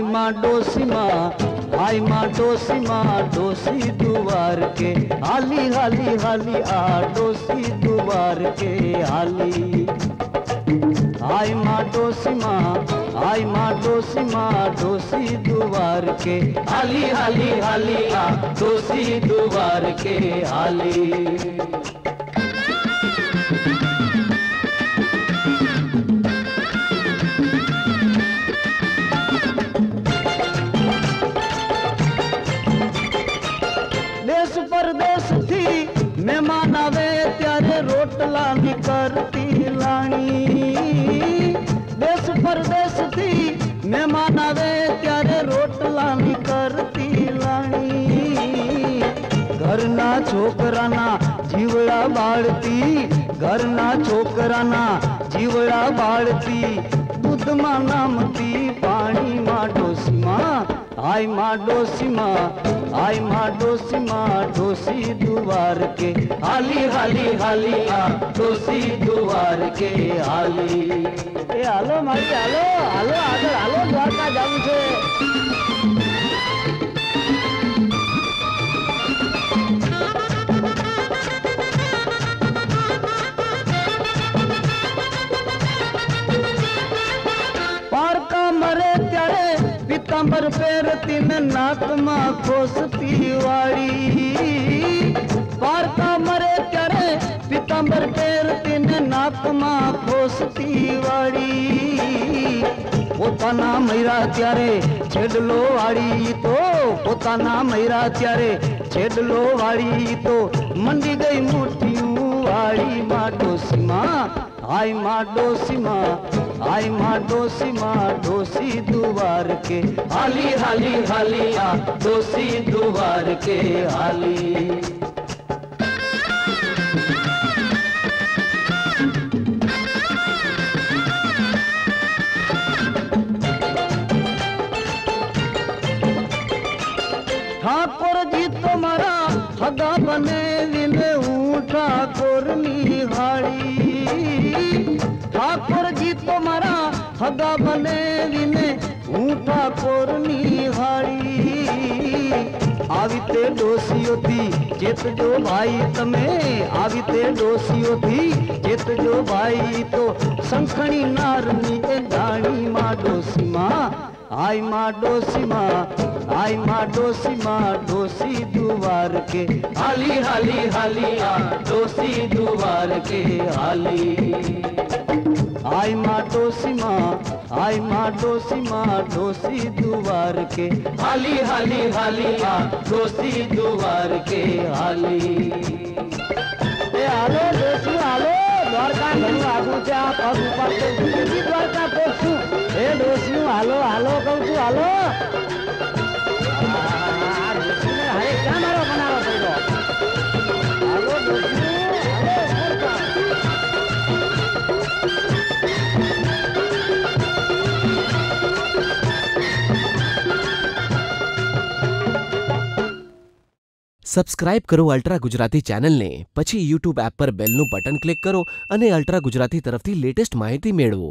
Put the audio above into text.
भाई माँ डोसी माँ, भाई माँ डोसी माँ, डोसी दुवार के, हाली हाली हाली आ डोसी दुवार के हाली। आई माँ डोसी माँ आई माँ डोसी माँ, डोसी दुवार के, हाली हाली हाली आ डोसी दुवार के हाली। હાલી આ ડોસી દુવાર કે હાલી દેશ પરદેશથી મહેમાન આવે ત્યારે રોટલાની કરતી લાણી દેશ પરદેશથી મહેમાન આવે ત્યારે રોટલાની કરતી લાણી ઘરના છોકરાના જીવડા બાળતી ઘરના છોકરાના જીવડા બાળતી દૂધમાં નામતી પાણીમાં आई माँ डोसी माँ आई माँ डोसी माँ, डोसी दुआर के हाली हाली हाली, आ, डोसी दुआर के हाली। ए, आलो मारी आलो आलो, आदर, आलो, द्वारका जाऊँ छे। પિતાંબર પહેરતી ને નાકમાં ખોસતી વાળી વાર્તા મરે ત્યારે પિતાંબર પહેરતી ને નાકમાં ખોસતી વાળી પોતાના મૈરા ત્યારે છેડલો વાળી તો, પોતાના મૈરા ત્યારે છેડલો વાળી તો. મંડી ગઈ મુઠ્ઠીયું વાળી માં ડોસીમાં આયમાં ડોસીમાં आई माँ डोसी माँ डोसी दुवार के। हाली हाली हाली, आ डोसी दुवार के हाली। ठाकुर जी तुम्हारा हदा बने दिन ठाकुर निहारी ठाकुर जी तो खदा भले विने ऊँटा कोरनी हाड़ी आविते डोसियो थी चेत जो भाई तमे। आविते डोसियो थी चेत जो भाई तो। संखनी नारनी ए दाणी मा डोसी मा। आई मा डोसी मा, आई मा डोसी मा, डोसी दुवार के। हाली हाली हाली आ डोसी दुवार के हाली। आई माँ डोसी माँ, आई माँ डोसी माँ, डोसी दुवार के। हाली हाली हाली माँ डोसी दुवार के हाली। ए, आलो डोसी आलो, द्वारका नु आगू जा, पग ऊपर ते द्वारका पोछु ए डोसी आलो आलो कहू तू आलो। સબસ્ક્રાઇબ કરો અલ્ટ્રા ગુજરાતી ચેનલને પછી યુટ્યુબ એપ પર બેલનું બટન ક્લિક કરો અને અલ્ટ્રા ગુજરાતી તરફથી લેટેસ્ટ માહિતી મેળવો